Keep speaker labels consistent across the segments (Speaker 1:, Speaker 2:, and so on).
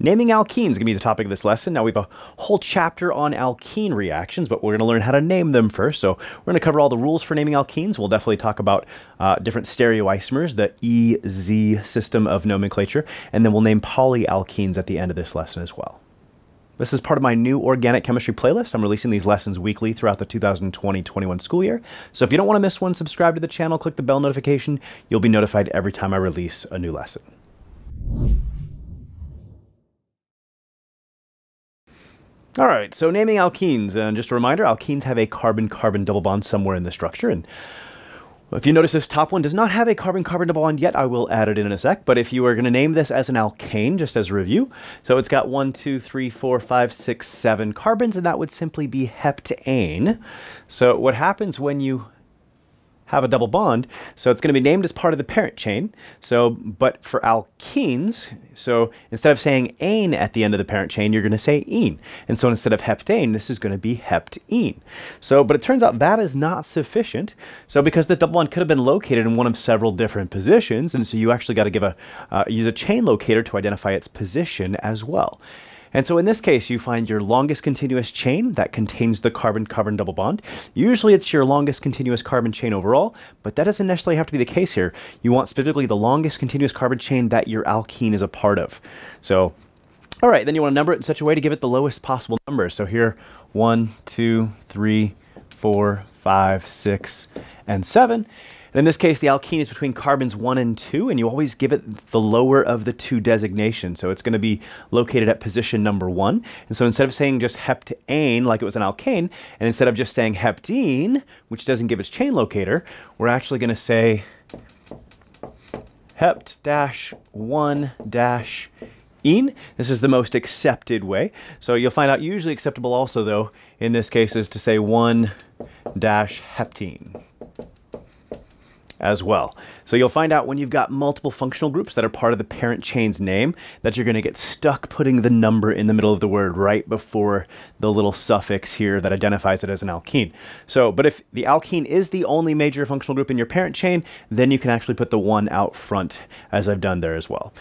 Speaker 1: Naming alkenes is going to be the topic of this lesson. Now, we have a whole chapter on alkene reactions, but we're going to learn how to name them first. So, we're going to cover all the rules for naming alkenes. We'll definitely talk about uh, different stereoisomers, the EZ system of nomenclature, and then we'll name polyalkenes at the end of this lesson as well. This is part of my new organic chemistry playlist. I'm releasing these lessons weekly throughout the 2020-21 school year. So if you don't want to miss one, subscribe to the channel, click the bell notification. You'll be notified every time I release a new lesson. All right, so naming alkenes, and just a reminder, alkenes have a carbon-carbon double bond somewhere in the structure, and if you notice this top one does not have a carbon-carbon double bond yet, I will add it in in a sec, but if you are going to name this as an alkane, just as a review, so it's got one, two, three, four, five, six, seven carbons, and that would simply be heptane. So what happens when you have a double bond. So it's going to be named as part of the parent chain. So, but for alkenes, so instead of saying ane at the end of the parent chain, you're going to say ene. And so instead of heptane, this is going to be heptene. So, but it turns out that is not sufficient. So because the double bond could have been located in one of several different positions, and so you actually got to give a uh, use a chain locator to identify its position as well. And so in this case, you find your longest continuous chain that contains the carbon-carbon double bond. Usually it's your longest continuous carbon chain overall, but that doesn't necessarily have to be the case here. You want specifically the longest continuous carbon chain that your alkene is a part of. So, all right, then you want to number it in such a way to give it the lowest possible number. So here, one, two, three, four, five, six, and seven. And in this case, the alkene is between carbons 1 and 2, and you always give it the lower of the two designations. So it's going to be located at position number 1. And so instead of saying just heptane, like it was an alkane, and instead of just saying heptene, which doesn't give its chain locator, we're actually going to say hept dash 1 dash ene. This is the most accepted way. So you'll find out usually acceptable also, though, in this case is to say 1 dash heptene as well. So you'll find out when you've got multiple functional groups that are part of the parent chain's name that you're going to get stuck putting the number in the middle of the word right before the little suffix here that identifies it as an alkene. So, but if the alkene is the only major functional group in your parent chain, then you can actually put the one out front as I've done there as well.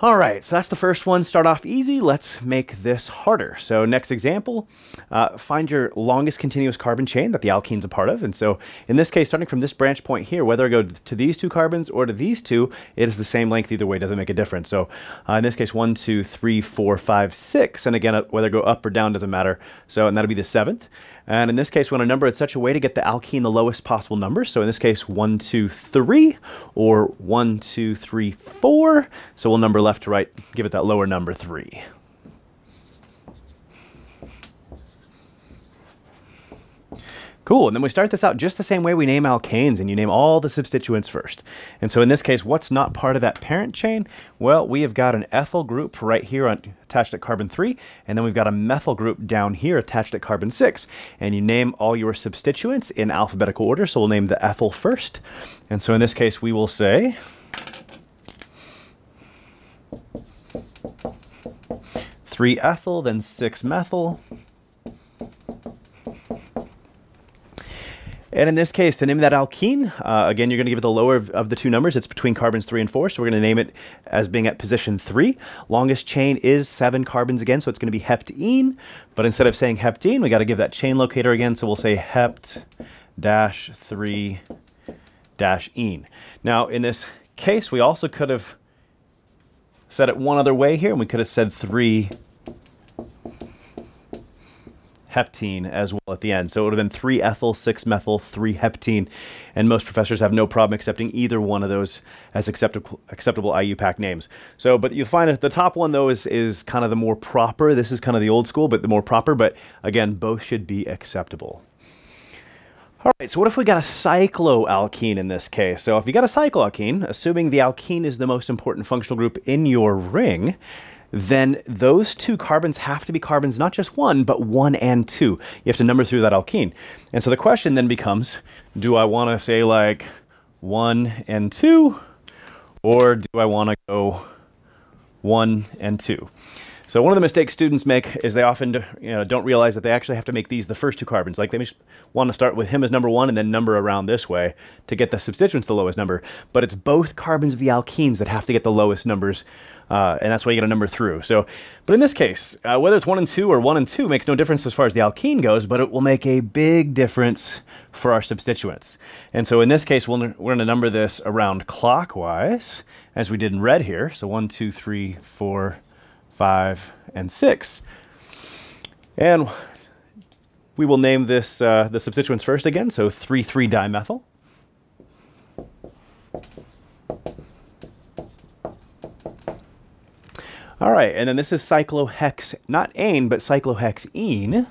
Speaker 1: All right, so that's the first one. Start off easy. Let's make this harder. So next example, uh, find your longest continuous carbon chain that the alkene's a part of. And so in this case, starting from this branch point here, whether I go to these two carbons or to these two, it is the same length either way. Doesn't make a difference. So uh, in this case, one, two, three, four, five, six. And again, uh, whether I go up or down doesn't matter. So, and that'll be the seventh. And in this case, we want to number it such a way to get the alkene the lowest possible number. So in this case, one, two, three, or one, two, three, four. So we'll number left to right, give it that lower number three. Cool, and then we start this out just the same way we name alkanes, and you name all the substituents first. And so in this case, what's not part of that parent chain? Well, we have got an ethyl group right here on, attached at carbon 3, and then we've got a methyl group down here attached at carbon 6. And you name all your substituents in alphabetical order, so we'll name the ethyl first. And so in this case, we will say... Three ethyl, then six methyl, And in this case, to name that alkene, uh, again, you're going to give it the lower of, of, the two numbers. It's between carbons 3 and 4, so we're going to name it as being at position 3. Longest chain is 7 carbons again, so it's going to be heptene. But instead of saying heptene, we got to give that chain locator again, so we'll say hept dash 3 dash ene. Now, in this case, we also could have said it one other way here, and we could have said 3 heptene as well at the end. So it would have been 3 ethyl, 6 methyl, 3 heptene, and most professors have no problem accepting either one of those as acceptable acceptable IUPAC names. So, but you'll find that the top one though is is kind of the more proper. This is kind of the old school, but the more proper. But again, both should be acceptable. All right, so what if we got a cycloalkene in this case? So if you got a cycloalkene, assuming the alkene is the most important functional group in your ring, then those two carbons have to be carbons, not just one, but one and two. You have to number through that alkene. And so the question then becomes, do I want to say like one and two, or do I want to go one and two? So one of the mistakes students make is they often you know, don't realize that they actually have to make these the first two carbons. Like they just want to start with him as number one and then number around this way to get the substituents the lowest number. But it's both carbons of the alkenes that have to get the lowest numbers, uh, and that's why you get a number through. So, but in this case, uh, whether it's one and two or one and two makes no difference as far as the alkene goes, but it will make a big difference for our substituents. And so in this case, we'll, we're going to number this around clockwise, as we did in red here. So one, two, three, four, 5, and 6. And we will name this uh, the substituents first again, so 3,3-dimethyl. All right, and then this is cyclohex, not ane, but cyclohexene.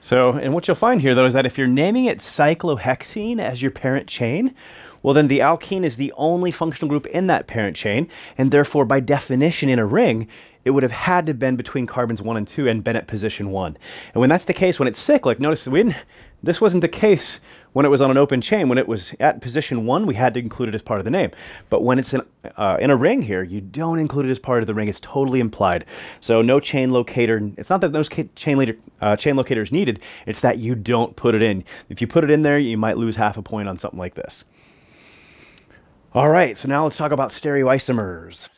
Speaker 1: So, and what you'll find here, though, is that if you're naming it cyclohexene as your parent chain, well, then the alkene is the only functional group in that parent chain, and therefore, by definition, in a ring, it would have had to been between carbons 1 and 2 and been at position 1. And when that's the case, when it's cyclic, like notice we didn't, this wasn't the case when it was on an open chain. When it was at position 1, we had to include it as part of the name. But when it's in, uh, in a ring here, you don't include it as part of the ring. It's totally implied. So no chain locator. It's not that those chain, later, uh, chain locator is needed. It's that you don't put it in. If you put it in there, you might lose half a point on something like this. All right, so now let's talk about stereoisomers.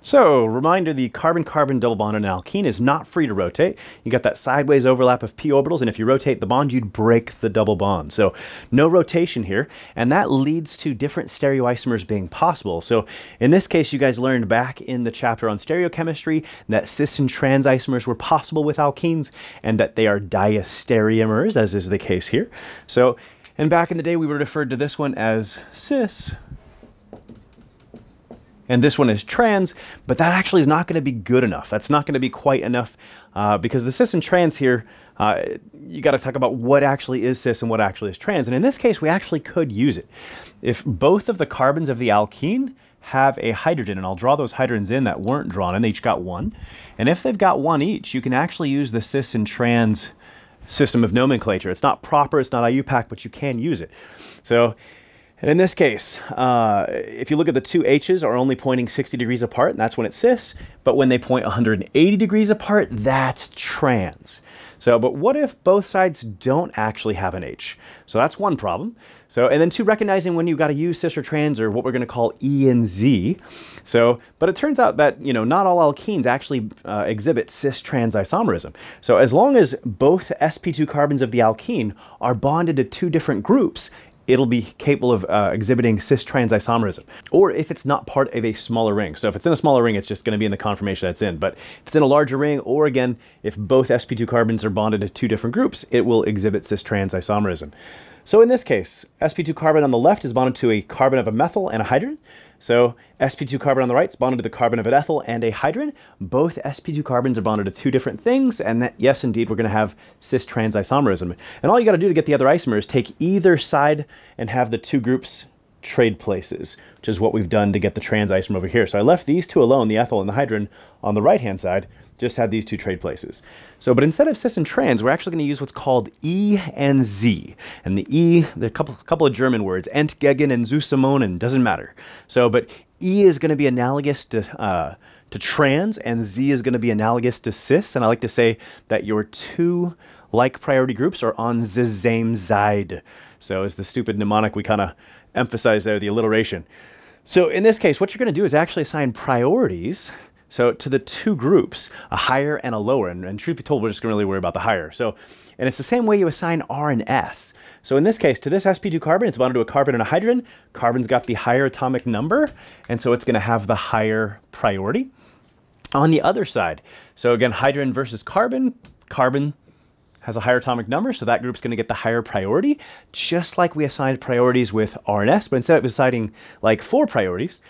Speaker 1: So, reminder, the carbon-carbon double bond in an alkene is not free to rotate. You got that sideways overlap of p orbitals, and if you rotate the bond, you'd break the double bond. So, no rotation here, and that leads to different stereoisomers being possible. So, in this case, you guys learned back in the chapter on stereochemistry that cis and trans isomers were possible with alkenes, and that they are diastereomers, as is the case here. So, and back in the day, we were referred to this one as cis and this one is trans, but that actually is not going to be good enough. That's not going to be quite enough uh, because the cis and trans here, uh, you got to talk about what actually is cis and what actually is trans. And in this case, we actually could use it. If both of the carbons of the alkene have a hydrogen, and I'll draw those hydrogens in that weren't drawn, and they each got one. And if they've got one each, you can actually use the cis and trans system of nomenclature. It's not proper, it's not IUPAC, but you can use it. So and in this case, uh, if you look at the two H's are only pointing 60 degrees apart, and that's when it's cis, but when they point 180 degrees apart, that's trans. So, but what if both sides don't actually have an H? So that's one problem. So, and then two, recognizing when you've got to use cis or trans or what we're going to call E and Z. So, but it turns out that, you know, not all alkenes actually uh, exhibit cis-trans isomerism. So as long as both sp2 carbons of the alkene are bonded to two different groups, it'll be capable of uh, exhibiting cis-trans isomerism. Or if it's not part of a smaller ring. So if it's in a smaller ring, it's just going to be in the conformation that's in. But if it's in a larger ring, or again, if both sp2 carbons are bonded to two different groups, it will exhibit cis-trans isomerism. So in this case, sp2 carbon on the left is bonded to a carbon of a methyl and a hydrogen. So sp2 carbon on the right is bonded to the carbon of an ethyl and a hydrogen. Both sp2 carbons are bonded to two different things, and that, yes, indeed, we're going to have cis-trans isomerism. And all you got to do to get the other isomer is take either side and have the two groups trade places, which is what we've done to get the trans isomer over here. So I left these two alone, the ethyl and the hydrogen, on the right-hand side, just had these two trade places. So, but instead of cis and trans, we're actually going to use what's called E and Z. And the E, there are a couple, couple of German words, Entgegen and Zusammen, doesn't matter. So, but E is going to be analogous to, uh, to trans, and Z is going to be analogous to cis. And I like to say that your two like priority groups are on the same side. So, as the stupid mnemonic we kind of emphasize there, the alliteration. So, in this case, what you're going to do is actually assign priorities so to the two groups, a higher and a lower, and, and truth be told, we're just to really worry about the higher. So, and it's the same way you assign R and S. So in this case, to this sp2 carbon, it's bonded to a carbon and a hydrogen. Carbon's got the higher atomic number, and so it's going to have the higher priority. On the other side, so again, hydrogen versus carbon, carbon has a higher atomic number, so that group's going to get the higher priority, just like we assigned priorities with R and S, but instead of assigning like four priorities,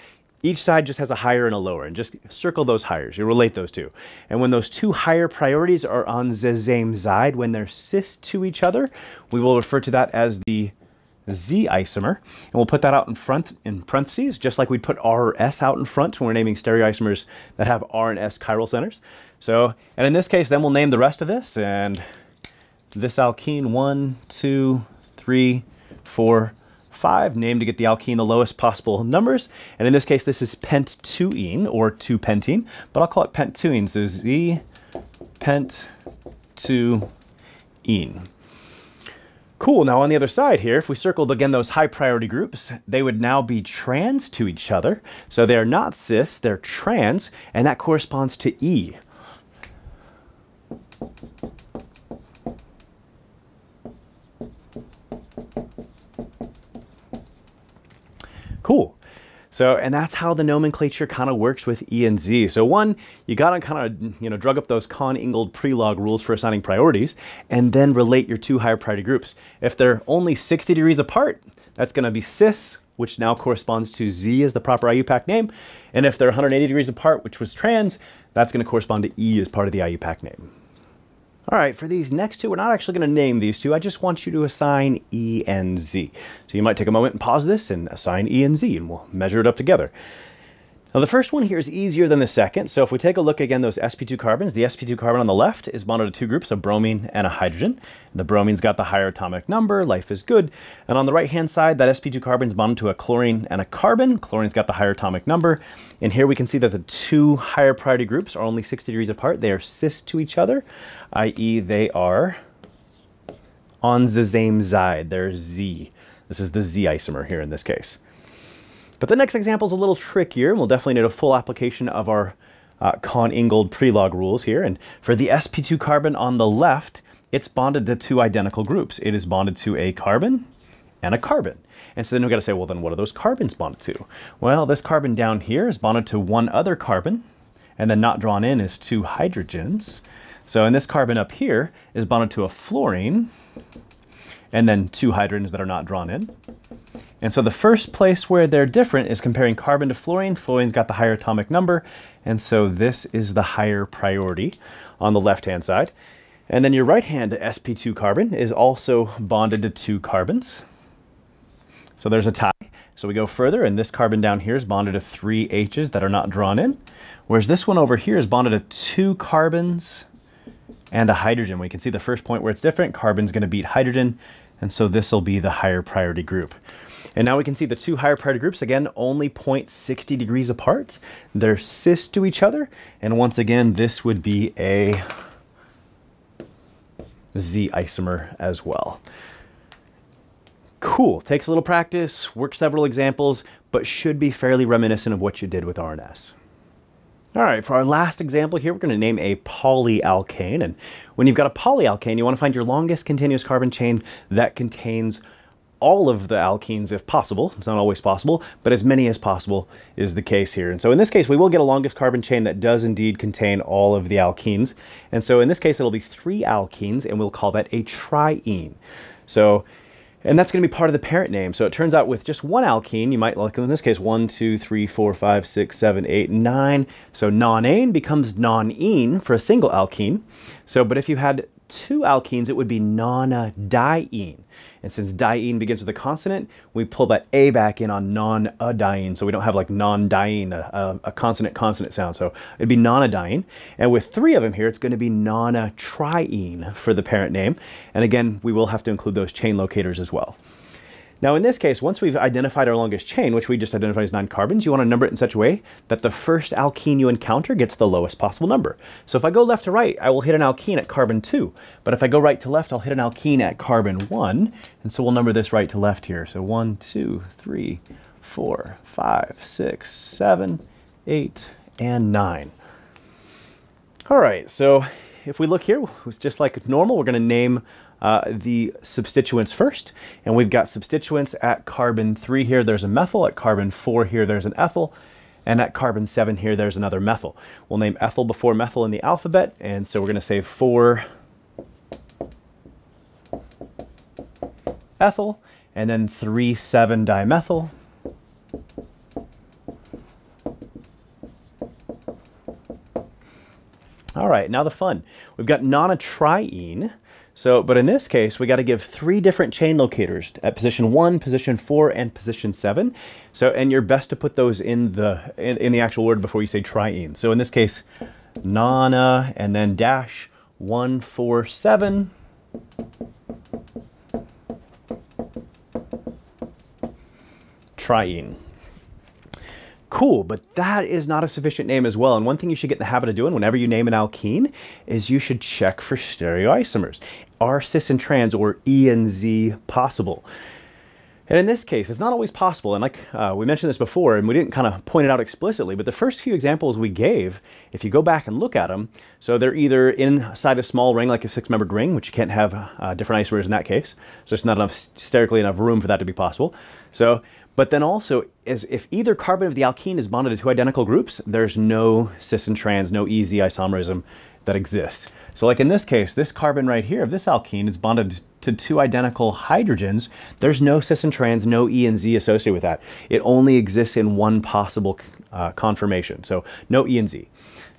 Speaker 1: each side just has a higher and a lower, and just circle those higher. You relate those two. And when those two higher priorities are on the same side, when they're cis to each other, we will refer to that as the Z isomer. And we'll put that out in front in parentheses, just like we'd put R or S out in front when we're naming stereoisomers that have R and S chiral centers. So, and in this case, then we'll name the rest of this, and this alkene, one, two, three, four, 5, name to get the alkene the lowest possible numbers. And in this case, this is pent-2-ene or 2-pentene, but I'll call it pent-2-ene. So Z pent-2-ene. Cool, now on the other side here, if we circled again those high priority groups, they would now be trans to each other. So they're not cis, they're trans, and that corresponds to E. Cool. So, and that's how the nomenclature kind of works with E and Z. So one, you got to kind of, you know, drug up those Cahn-Ingold-Prelog rules for assigning priorities and then relate your two higher priority groups. If they're only 60 degrees apart, that's going to be cis, which now corresponds to Z as the proper IUPAC name. And if they're 180 degrees apart, which was trans, that's going to correspond to E as part of the IUPAC name. All right, for these next two, we're not actually going to name these two. I just want you to assign E and Z. So you might take a moment and pause this and assign E and Z, and we'll measure it up together. Now the first one here is easier than the second. So if we take a look again, those sp2 carbons, the sp2 carbon on the left is bonded to two groups, a bromine and a hydrogen. The bromine's got the higher atomic number, life is good. And on the right-hand side, that sp2 carbon is bonded to a chlorine and a carbon. Chlorine's got the higher atomic number. And here we can see that the two higher priority groups are only 60 degrees apart. They are cis to each other, i.e. they are on the same side. They're Z. This is the Z isomer here in this case. But the next example is a little trickier, and we'll definitely need a full application of our uh, Cahn-Ingold-Prelog rules here. And for the sp2 carbon on the left, it's bonded to two identical groups. It is bonded to a carbon and a carbon. And so then we've got to say, well, then what are those carbons bonded to? Well, this carbon down here is bonded to one other carbon, and then not drawn in is two hydrogens. So and this carbon up here is bonded to a fluorine, and then two hydrogens that are not drawn in. And so the first place where they're different is comparing carbon to fluorine. Fluorine's got the higher atomic number, and so this is the higher priority on the left-hand side. And then your right-hand sp2 carbon is also bonded to two carbons. So there's a tie. So we go further, and this carbon down here is bonded to three H's that are not drawn in, whereas this one over here is bonded to two carbons and a hydrogen. We can see the first point where it's different. Carbon's going to beat hydrogen, and so this will be the higher priority group. And now we can see the two higher priority groups, again, only 0.60 degrees apart. They're cis to each other. And once again, this would be a Z isomer as well. Cool, takes a little practice, work several examples, but should be fairly reminiscent of what you did with RNS. All right, for our last example here, we're going to name a polyalkane. And when you've got a polyalkane, you want to find your longest continuous carbon chain that contains all of the alkenes if possible. It's not always possible, but as many as possible is the case here. And so in this case, we will get a longest carbon chain that does indeed contain all of the alkenes. And so in this case, it'll be three alkenes, and we'll call that a triene. So and that's going to be part of the parent name. So it turns out with just one alkene, you might, look in this case, one, two, three, four, five, six, seven, eight, nine. So nonane becomes nonene for a single alkene. So, but if you had two alkenes, it would be non-diene. And since diene begins with a consonant, we pull that A back in on non-adiene, so we don't have like non-diene, a, a consonant-consonant sound. So it'd be non-adiene. And with three of them here, it's going to be non-triene for the parent name. And again, we will have to include those chain locators as well. Now in this case, once we've identified our longest chain, which we just identified as nine carbons, you want to number it in such a way that the first alkene you encounter gets the lowest possible number. So if I go left to right, I will hit an alkene at carbon 2. But if I go right to left, I'll hit an alkene at carbon 1. And so we'll number this right to left here. So 1, 2, 3, 4, 5, 6, 7, 8, and 9. All right, so if we look here, just like normal, we're going to name uh, the substituents first. And we've got substituents at carbon 3 here, there's a methyl. At carbon 4 here, there's an ethyl. And at carbon 7 here, there's another methyl. We'll name ethyl before methyl in the alphabet. And so we're going to say 4 ethyl, and then 3,7-dimethyl. All right, now the fun. We've got non-triene, so, but in this case, we got to give three different chain locators at position one, position four, and position seven. So, and you're best to put those in the in, in the actual word before you say triene. So in this case, nona and then dash one, four, seven. triene. Cool, but that is not a sufficient name as well. And one thing you should get in the habit of doing whenever you name an alkene is you should check for stereoisomers. Are cis and trans or E and Z possible? And in this case, it's not always possible. And like uh, we mentioned this before, and we didn't kind of point it out explicitly, but the first few examples we gave, if you go back and look at them, so they're either inside a small ring like a six-membered ring, which you can't have uh, different isomers in that case. So it's not enough sterically enough room for that to be possible. So but then also, as if either carbon of the alkene is bonded to two identical groups, there's no cis and trans, no EZ isomerism that exists. So like in this case, this carbon right here of this alkene is bonded to two identical hydrogens. There's no cis and trans, no E and Z associated with that. It only exists in one possible uh, conformation. So no E and Z.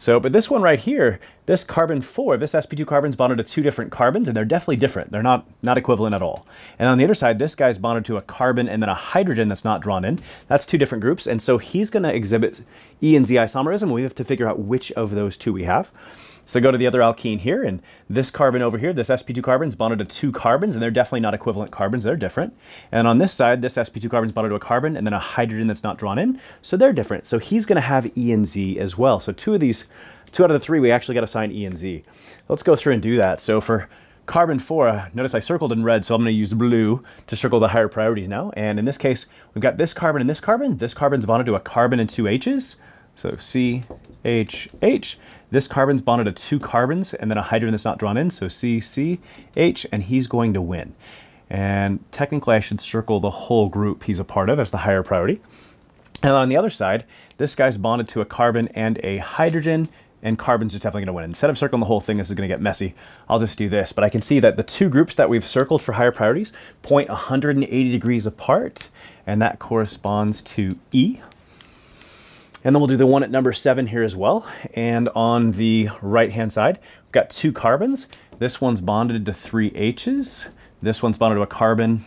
Speaker 1: So, but this one right here, this carbon 4, this sp2 carbon is bonded to two different carbons, and they're definitely different. They're not, not equivalent at all. And on the other side, this guy's bonded to a carbon and then a hydrogen that's not drawn in. That's two different groups, and so he's going to exhibit E and Z isomerism. We have to figure out which of those two we have. So go to the other alkene here, and this carbon over here, this sp2 carbon is bonded to two carbons, and they're definitely not equivalent carbons, they're different. And on this side, this sp2 carbon is bonded to a carbon, and then a hydrogen that's not drawn in, so they're different. So he's gonna have E and Z as well. So two of these, two out of the three, we actually got to assign E and Z. Let's go through and do that. So for carbon 4, uh, notice I circled in red, so I'm going to use blue to circle the higher priorities now. And in this case, we've got this carbon and this carbon. This carbon's bonded to a carbon and two H's. So C, H, H. This carbon's bonded to two carbons and then a hydrogen that's not drawn in, so C, C, H, and he's going to win. And technically I should circle the whole group he's a part of as the higher priority. And on the other side, this guy's bonded to a carbon and a hydrogen, and carbon's just definitely going to win. Instead of circling the whole thing, this is going to get messy. I'll just do this. But I can see that the two groups that we've circled for higher priorities point 180 degrees apart, and that corresponds to E, and then we'll do the one at number seven here as well. And on the right-hand side, we've got two carbons. This one's bonded to three H's. This one's bonded to a carbon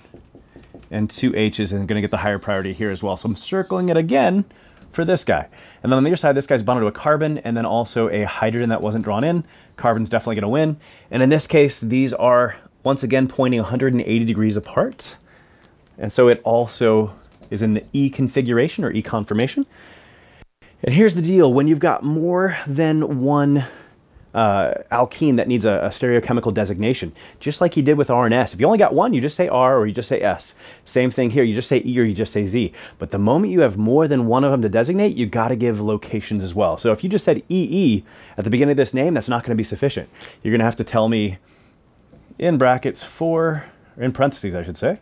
Speaker 1: and two H's and gonna get the higher priority here as well. So I'm circling it again for this guy. And then on the other side, this guy's bonded to a carbon and then also a hydrogen that wasn't drawn in. Carbon's definitely gonna win. And in this case, these are once again pointing 180 degrees apart. And so it also is in the E configuration or E conformation. And here's the deal, when you've got more than one uh, alkene that needs a, a, stereochemical designation, just like you did with R and S. If you only got one, you just say R or you just say S. Same thing here, you just say E or you just say Z. But the moment you have more than one of them to designate, you gotta give locations as well. So if you just said EE at the beginning of this name, that's not gonna be sufficient. You're gonna have to tell me in brackets for, in parentheses I should say,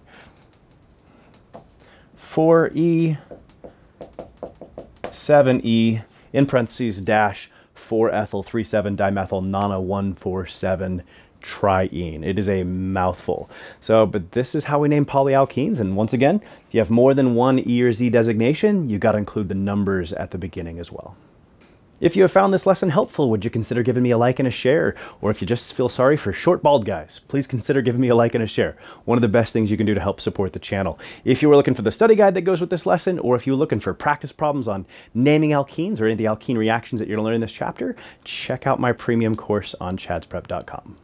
Speaker 1: for E 7E in parentheses dash 4-ethyl 3,7-dimethyl nona 147 triene. It is a mouthful. So, but this is how we name polyalkenes. And once again, if you have more than one E or Z designation, you got to include the numbers at the beginning as well. If you have found this lesson helpful, would you consider giving me a like and a share? Or if you just feel sorry for short bald guys, please consider giving me a like and a share. One of the best things you can do to help support the channel. If you were looking for the study guide that goes with this lesson, or if you're looking for practice problems on naming alkenes or any of the alkene reactions that you're to learn in this chapter, check out my premium course on chadsprep.com.